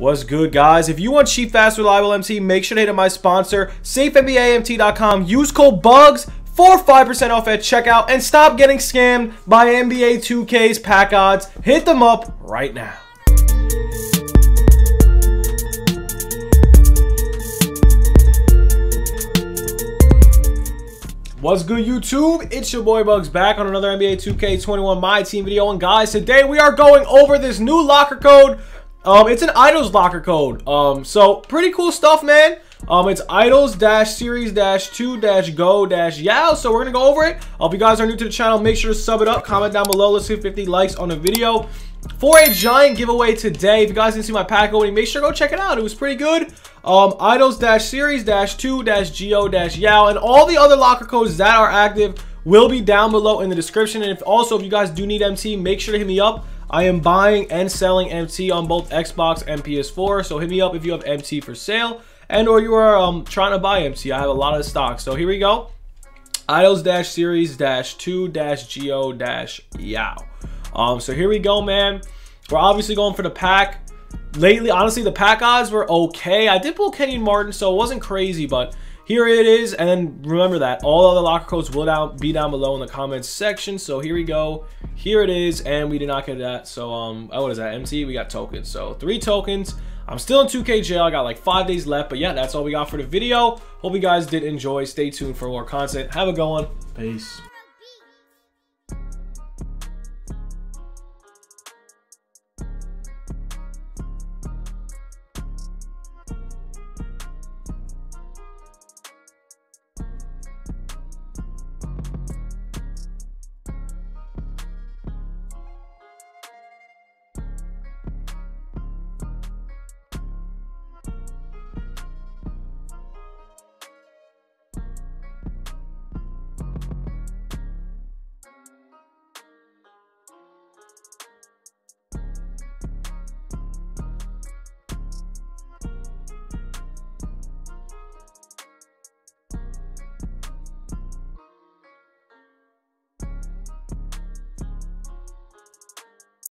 What's good, guys? If you want cheap, fast, reliable MT, make sure to hit up my sponsor, SafeNBAMT.com. Use code BUGZ for 5% off at checkout and stop getting scammed by NBA 2K's pack odds. Hit them up right now. What's good, YouTube? It's your boy Bugz back on another NBA 2K21 My Team video. And guys, today we are going over this new locker code. Um, it's an Idols locker code. Um, so pretty cool stuff, man. Um, it's idols dash series dash two dash go dash yao. So we're gonna go over it. Uh, if you guys are new to the channel, make sure to sub it up, comment down below. Let's hit 50 likes on the video for a giant giveaway today. If you guys didn't see my pack opening, make sure to go check it out. It was pretty good. Um, idols dash series dash two dash go dash yao and all the other locker codes that are active will be down below in the description. And if also if you guys do need MT, make sure to hit me up. I am buying and selling MT on both Xbox and PS4. So hit me up if you have MT for sale and or you are um, trying to buy MT. I have a lot of stock. So here we go. Dash series dash two dash go dash yao. Um, so here we go, man. We're obviously going for the pack. Lately, honestly, the pack odds were okay. I did pull Kenyon Martin, so it wasn't crazy, but here it is. And then remember that all other locker codes will down, be down below in the comments section. So here we go. Here it is, and we did not get that. So um, oh, what is that? MT, we got tokens. So three tokens. I'm still in 2K jail. I got like five days left, but yeah, that's all we got for the video. Hope you guys did enjoy. Stay tuned for more content. Have a good one. Peace.